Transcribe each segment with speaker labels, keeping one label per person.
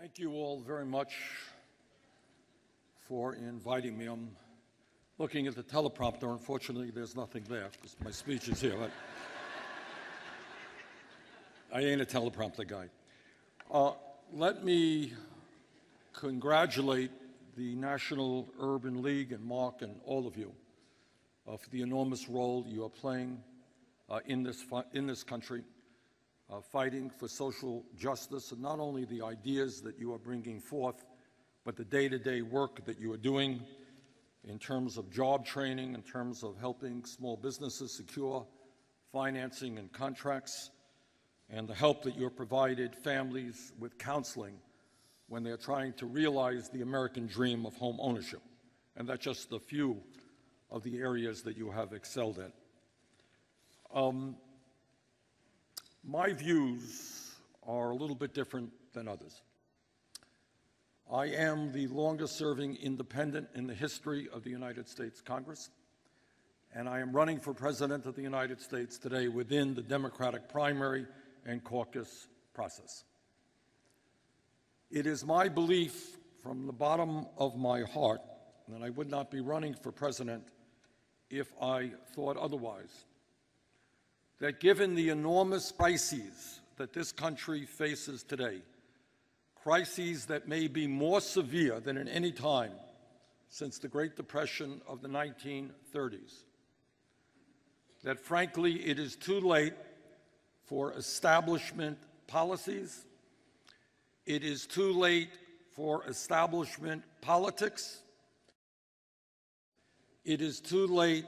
Speaker 1: Thank you all very much for inviting me. I'm looking at the teleprompter. Unfortunately, there's nothing there because my speech is here. But I ain't a teleprompter guy. Uh, let me congratulate the National Urban League and Marc and all of you uh, for the enormous role you are playing uh, in, this, in this country uh, fighting for social justice, and not only the ideas that you are bringing forth, but the day-to-day work that you are doing in terms of job training, in terms of helping small businesses secure financing and contracts, and the help that you have provided families with counseling when they're trying to realize the American dream of home ownership. And that's just a few of the areas that you have excelled in. Um, my views are a little bit different than others. I am the longest serving independent in the history of the United States Congress, and I am running for President of the United States today within the Democratic primary and caucus process. It is my belief from the bottom of my heart that I would not be running for president if I thought otherwise that given the enormous crises that this country faces today, crises that may be more severe than at any time since the Great Depression of the 1930s, that frankly it is too late for establishment policies, it is too late for establishment politics, it is too late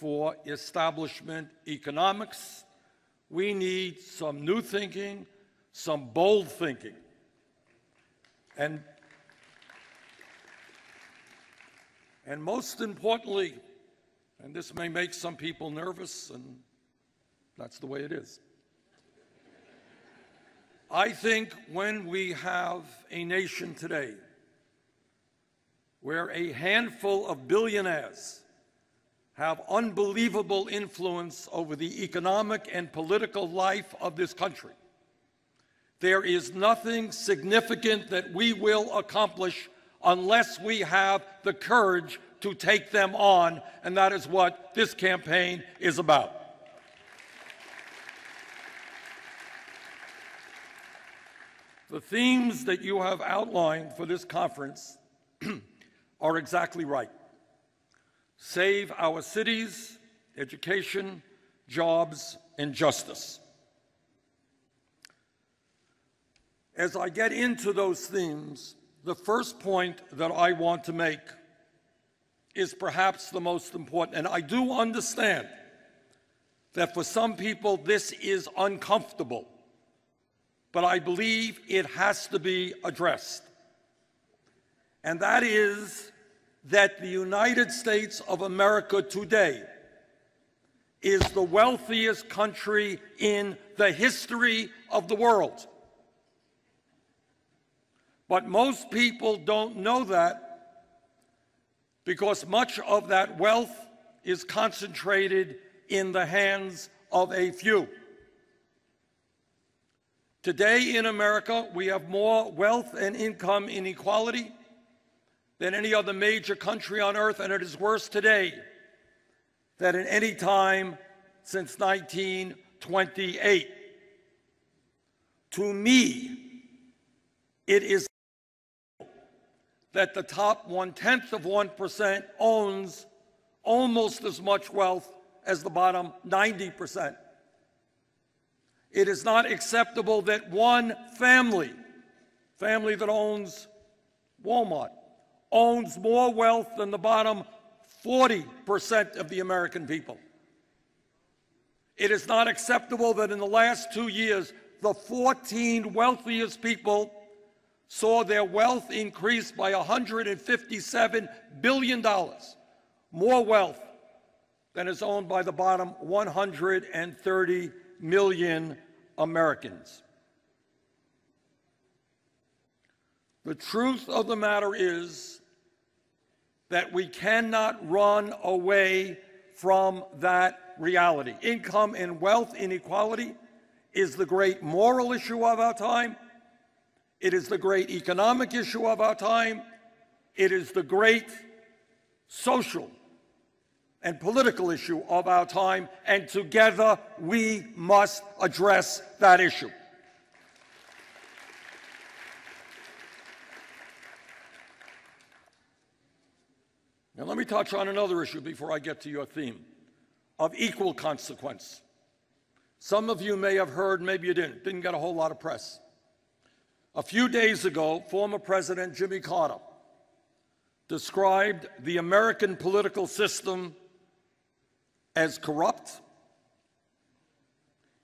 Speaker 1: for establishment economics. We need some new thinking, some bold thinking. And, and most importantly, and this may make some people nervous, and that's the way it is. I think when we have a nation today where a handful of billionaires have unbelievable influence over the economic and political life of this country. There is nothing significant that we will accomplish unless we have the courage to take them on, and that is what this campaign is about. The themes that you have outlined for this conference are exactly right save our cities, education, jobs, and justice. As I get into those themes, the first point that I want to make is perhaps the most important. And I do understand that for some people this is uncomfortable, but I believe it has to be addressed. And that is that the United States of America today is the wealthiest country in the history of the world. But most people don't know that because much of that wealth is concentrated in the hands of a few. Today in America, we have more wealth and income inequality than any other major country on earth, and it is worse today than at any time since 1928. To me, it is that the top one tenth of 1% owns almost as much wealth as the bottom 90%. It is not acceptable that one family, family that owns Walmart, owns more wealth than the bottom 40% of the American people. It is not acceptable that in the last two years, the 14 wealthiest people saw their wealth increase by $157 billion, more wealth than is owned by the bottom 130 million Americans. The truth of the matter is that we cannot run away from that reality. Income and wealth inequality is the great moral issue of our time. It is the great economic issue of our time. It is the great social and political issue of our time, and together we must address that issue. Now, let me touch on another issue before I get to your theme of equal consequence. Some of you may have heard, maybe you didn't, didn't get a whole lot of press. A few days ago, former President Jimmy Carter described the American political system as corrupt.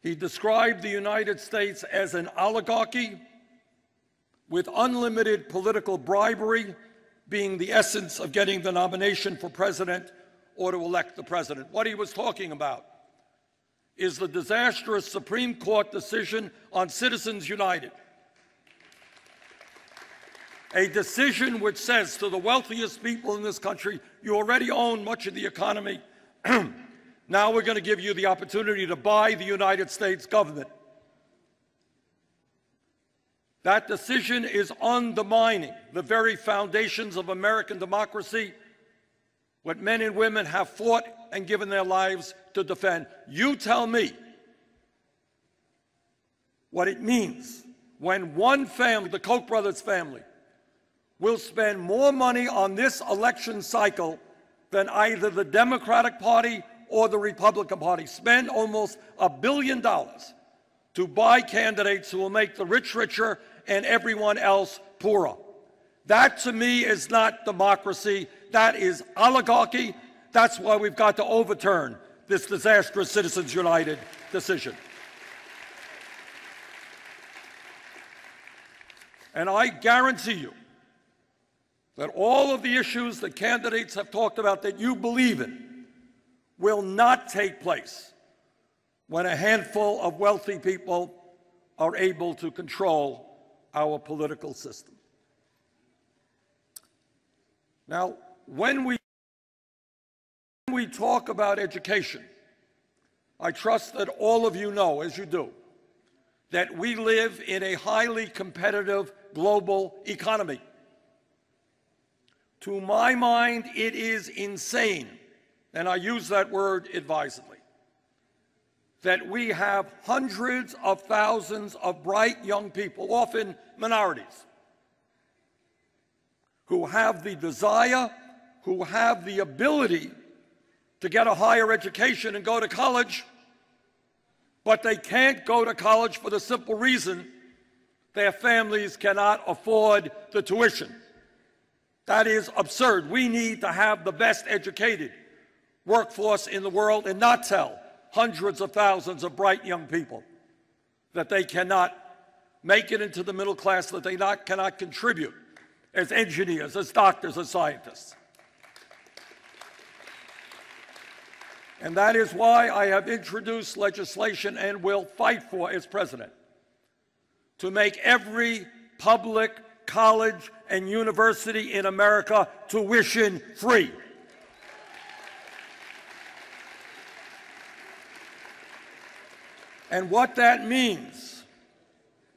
Speaker 1: He described the United States as an oligarchy with unlimited political bribery being the essence of getting the nomination for president or to elect the president. What he was talking about is the disastrous Supreme Court decision on Citizens United. A decision which says to the wealthiest people in this country, you already own much of the economy. now we're going to give you the opportunity to buy the United States government. That decision is undermining the very foundations of American democracy, what men and women have fought and given their lives to defend. You tell me what it means when one family, the Koch brothers family, will spend more money on this election cycle than either the Democratic Party or the Republican Party. Spend almost a billion dollars to buy candidates who will make the rich richer and everyone else poorer. That to me is not democracy. That is oligarchy. That's why we've got to overturn this disastrous Citizens United decision. And I guarantee you that all of the issues that candidates have talked about that you believe in will not take place when a handful of wealthy people are able to control our political system. Now, when we, when we talk about education, I trust that all of you know, as you do, that we live in a highly competitive global economy. To my mind, it is insane, and I use that word advisedly that we have hundreds of thousands of bright young people, often minorities, who have the desire, who have the ability to get a higher education and go to college, but they can't go to college for the simple reason their families cannot afford the tuition. That is absurd. We need to have the best educated workforce in the world and not tell hundreds of thousands of bright young people that they cannot make it into the middle class, that they not, cannot contribute as engineers, as doctors, as scientists. And that is why I have introduced legislation and will fight for as president to make every public college and university in America tuition free. And what that means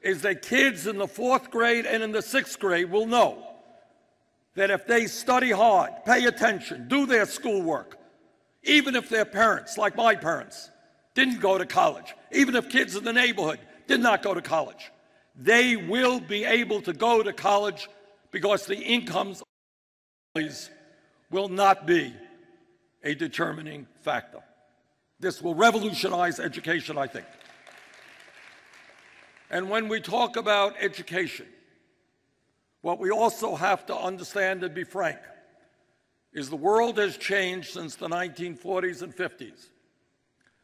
Speaker 1: is that kids in the fourth grade and in the sixth grade will know that if they study hard, pay attention, do their schoolwork, even if their parents, like my parents, didn't go to college, even if kids in the neighborhood did not go to college, they will be able to go to college because the incomes will not be a determining factor. This will revolutionize education, I think. And when we talk about education, what we also have to understand and be frank is the world has changed since the 1940s and 50s.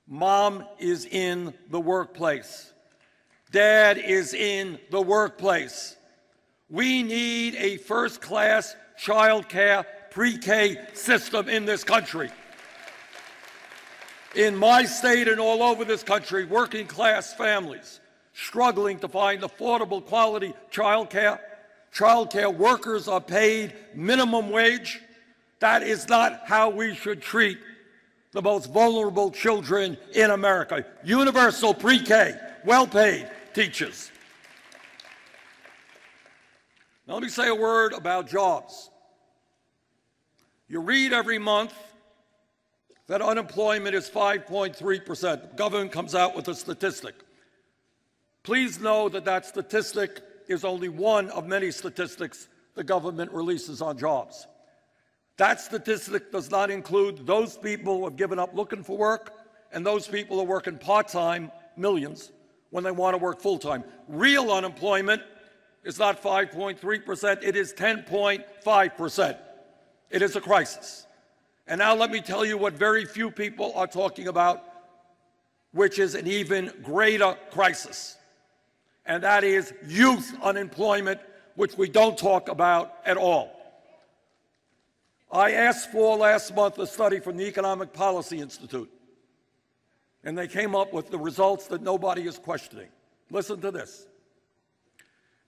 Speaker 1: Mom is in the workplace. Dad is in the workplace. We need a first class child care pre K system in this country. In my state and all over this country, working class families struggling to find affordable quality child care. Child care workers are paid minimum wage. That is not how we should treat the most vulnerable children in America. Universal pre-K, well-paid teachers. Now, let me say a word about jobs. You read every month that unemployment is 5.3%. The government comes out with a statistic. Please know that that statistic is only one of many statistics the government releases on jobs. That statistic does not include those people who have given up looking for work and those people who are working part time, millions, when they want to work full time. Real unemployment is not 5.3%, it is 10.5%. It is a crisis. And now let me tell you what very few people are talking about, which is an even greater crisis. And that is youth unemployment, which we don't talk about at all. I asked for last month a study from the Economic Policy Institute, and they came up with the results that nobody is questioning. Listen to this.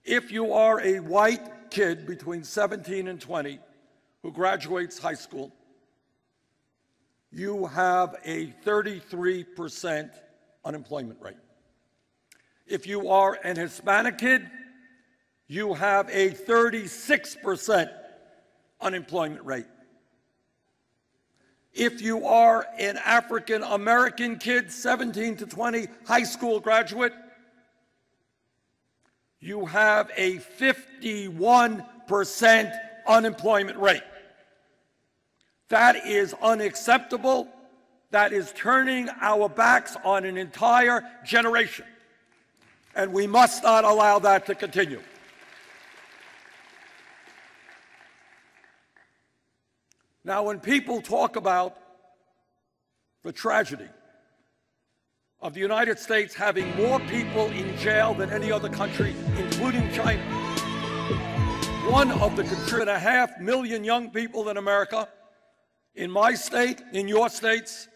Speaker 1: If you are a white kid between 17 and 20 who graduates high school, you have a 33% unemployment rate. If you are an Hispanic kid, you have a 36% unemployment rate. If you are an African American kid, 17 to 20, high school graduate, you have a 51% unemployment rate. That is unacceptable. That is turning our backs on an entire generation. And we must not allow that to continue. Now, when people talk about the tragedy of the United States having more people in jail than any other country, including China, one of the two and a half million young people in America in my state, in your states,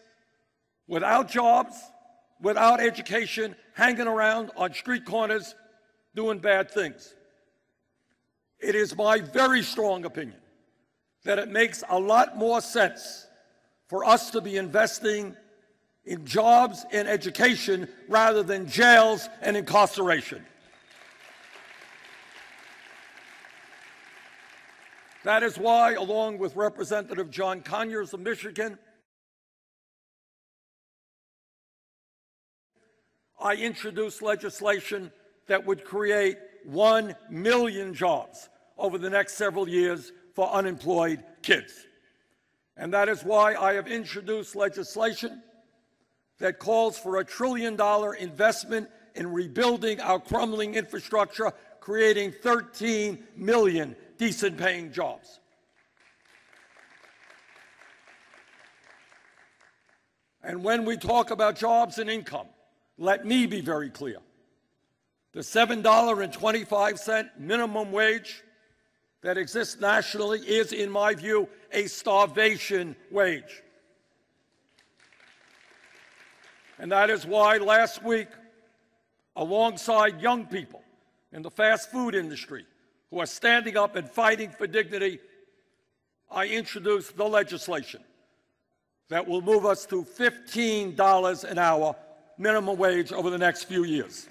Speaker 1: without jobs, without education, hanging around on street corners, doing bad things. It is my very strong opinion that it makes a lot more sense for us to be investing in jobs and education rather than jails and incarceration. That is why, along with Representative John Conyers of Michigan, I introduced legislation that would create 1 million jobs over the next several years for unemployed kids. And that is why I have introduced legislation that calls for a trillion dollar investment in rebuilding our crumbling infrastructure, creating 13 million decent paying jobs. And when we talk about jobs and income, let me be very clear. The $7.25 minimum wage that exists nationally is, in my view, a starvation wage. And that is why last week, alongside young people in the fast food industry who are standing up and fighting for dignity, I introduced the legislation that will move us to $15 an hour minimum wage over the next few years.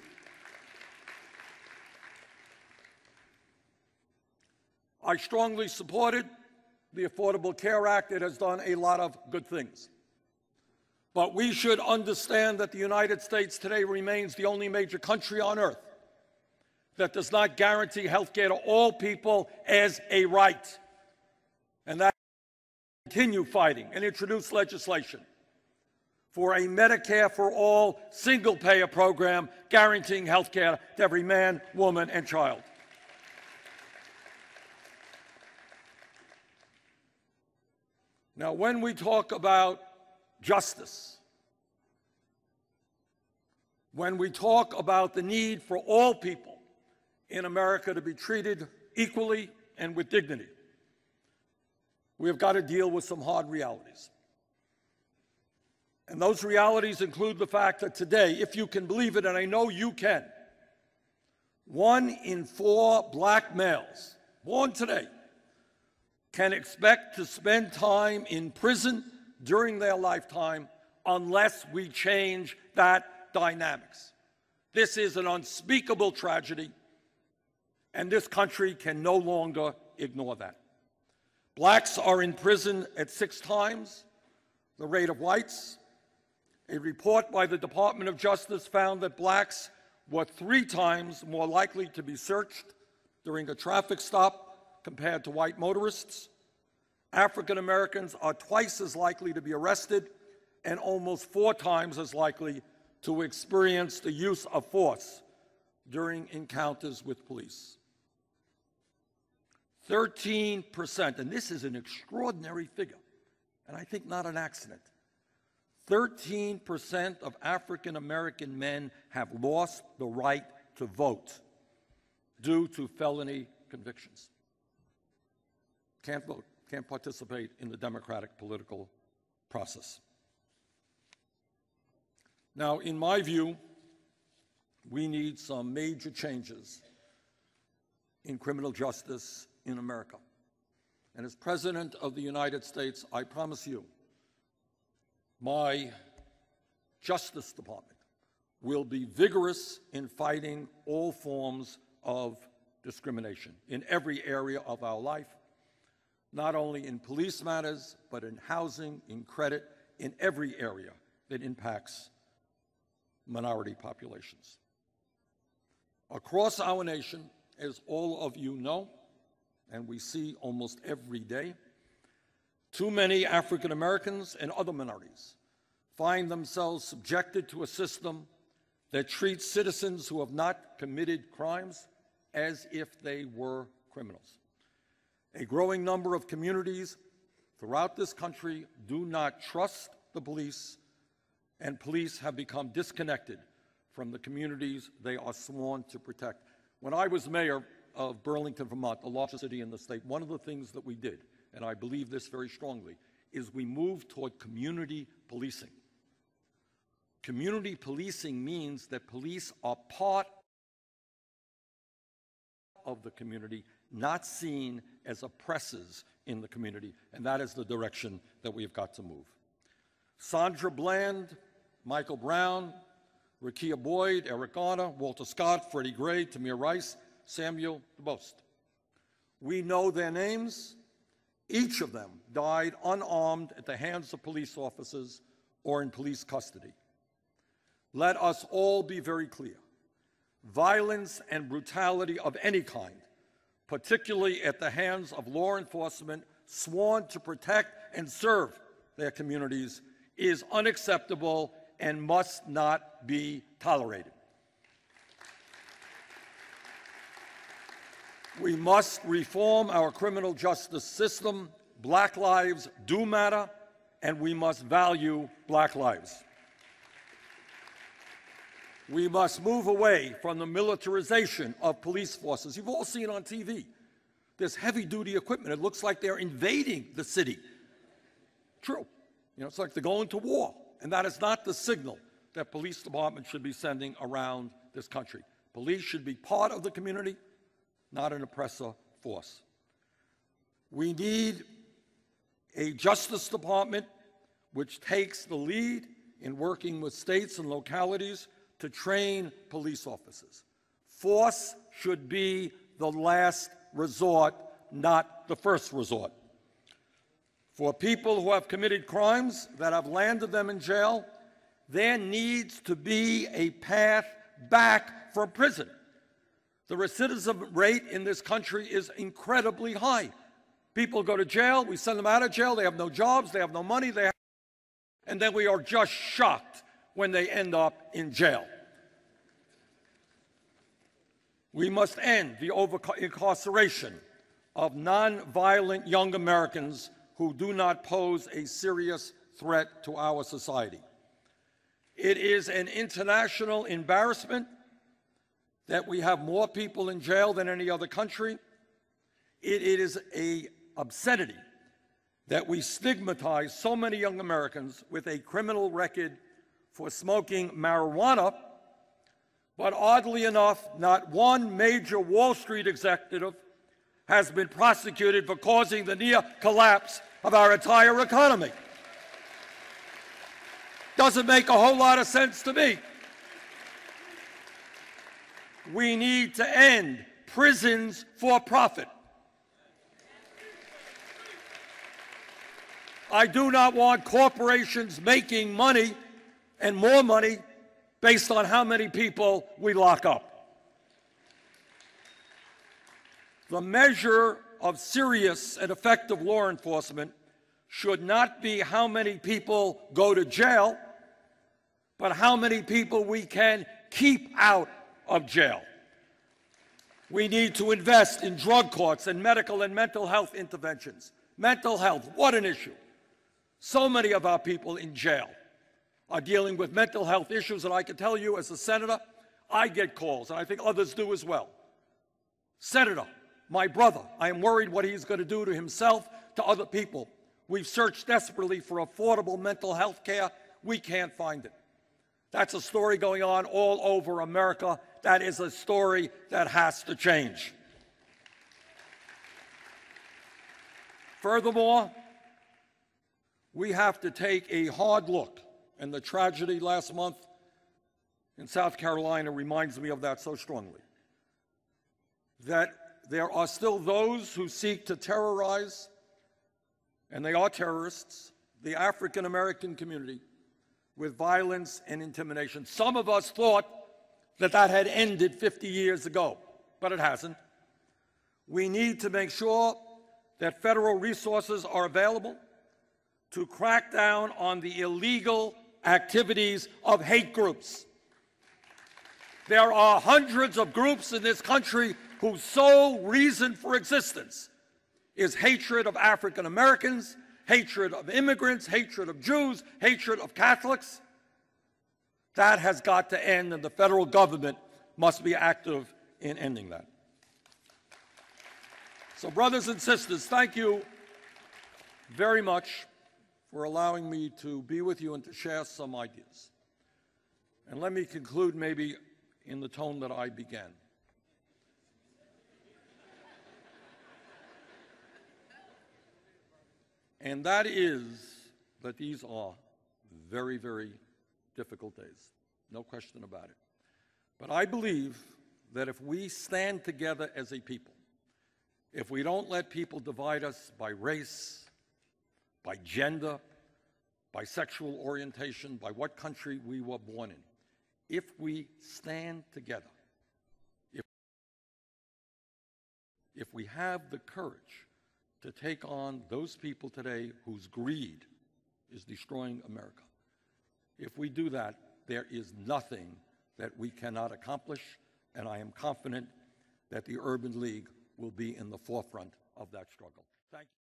Speaker 1: I strongly supported the Affordable Care Act. It has done a lot of good things. But we should understand that the United States today remains the only major country on earth that does not guarantee health care to all people as a right. And that continue fighting and introduce legislation for a Medicare for all single payer program guaranteeing health care to every man, woman, and child. Now, when we talk about justice, when we talk about the need for all people in America to be treated equally and with dignity, we have got to deal with some hard realities. And those realities include the fact that today, if you can believe it, and I know you can, one in four black males born today can expect to spend time in prison during their lifetime unless we change that dynamics. This is an unspeakable tragedy. And this country can no longer ignore that. Blacks are in prison at six times the rate of whites. A report by the Department of Justice found that blacks were three times more likely to be searched during a traffic stop compared to white motorists. African Americans are twice as likely to be arrested and almost four times as likely to experience the use of force during encounters with police. 13%, and this is an extraordinary figure, and I think not an accident. 13% of African American men have lost the right to vote due to felony convictions. Can't vote, can't participate in the democratic political process. Now, in my view, we need some major changes in criminal justice in America. And as President of the United States, I promise you, my Justice Department will be vigorous in fighting all forms of discrimination in every area of our life, not only in police matters, but in housing, in credit, in every area that impacts minority populations. Across our nation, as all of you know, and we see almost every day, too many African Americans and other minorities find themselves subjected to a system that treats citizens who have not committed crimes as if they were criminals. A growing number of communities throughout this country do not trust the police, and police have become disconnected from the communities they are sworn to protect. When I was mayor, of Burlington, Vermont, the largest city in the state, one of the things that we did, and I believe this very strongly, is we move toward community policing. Community policing means that police are part of the community, not seen as oppressors in the community, and that is the direction that we've got to move. Sandra Bland, Michael Brown, Rekia Boyd, Eric Garner, Walter Scott, Freddie Gray, Tamir Rice, Samuel DuBose. We know their names. Each of them died unarmed at the hands of police officers or in police custody. Let us all be very clear. Violence and brutality of any kind, particularly at the hands of law enforcement sworn to protect and serve their communities, is unacceptable and must not be tolerated. We must reform our criminal justice system. Black lives do matter, and we must value black lives. We must move away from the militarization of police forces. You've all seen on TV. There's heavy duty equipment. It looks like they're invading the city. True. You know, it's like they're going to war. And that is not the signal that police departments should be sending around this country. Police should be part of the community not an oppressor force. We need a Justice Department which takes the lead in working with states and localities to train police officers. Force should be the last resort, not the first resort. For people who have committed crimes that have landed them in jail, there needs to be a path back from prison. The recidivism rate in this country is incredibly high. People go to jail, we send them out of jail, they have no jobs, they have no money, they have, and then we are just shocked when they end up in jail. We must end the over incarceration of nonviolent young Americans who do not pose a serious threat to our society. It is an international embarrassment that we have more people in jail than any other country. it, it is a obscenity that we stigmatize so many young Americans with a criminal record for smoking marijuana, but oddly enough, not one major Wall Street executive has been prosecuted for causing the near collapse of our entire economy. Doesn't make a whole lot of sense to me. We need to end prisons for profit. I do not want corporations making money and more money based on how many people we lock up. The measure of serious and effective law enforcement should not be how many people go to jail, but how many people we can keep out of jail. We need to invest in drug courts and medical and mental health interventions. Mental health, what an issue. So many of our people in jail are dealing with mental health issues, and I can tell you as a senator, I get calls, and I think others do as well. Senator, my brother, I am worried what he's going to do to himself, to other people. We've searched desperately for affordable mental health care. We can't find it. That's a story going on all over America. That is a story that has to change. Furthermore, we have to take a hard look, and the tragedy last month in South Carolina reminds me of that so strongly. That there are still those who seek to terrorize, and they are terrorists, the African American community with violence and intimidation. Some of us thought that that had ended 50 years ago, but it hasn't. We need to make sure that federal resources are available to crack down on the illegal activities of hate groups. There are hundreds of groups in this country whose sole reason for existence is hatred of African Americans, hatred of immigrants, hatred of Jews, hatred of Catholics. That has got to end, and the federal government must be active in ending that. So, brothers and sisters, thank you very much for allowing me to be with you and to share some ideas. And let me conclude maybe in the tone that I began. And that is that these are very, very difficult days. No question about it. But I believe that if we stand together as a people, if we don't let people divide us by race, by gender, by sexual orientation, by what country we were born in, if we stand together, if, we have the courage to take on those people today whose greed is destroying America. If we do that, there is nothing that we cannot accomplish, and I am confident that the Urban League will be in the forefront of that struggle. Thank you.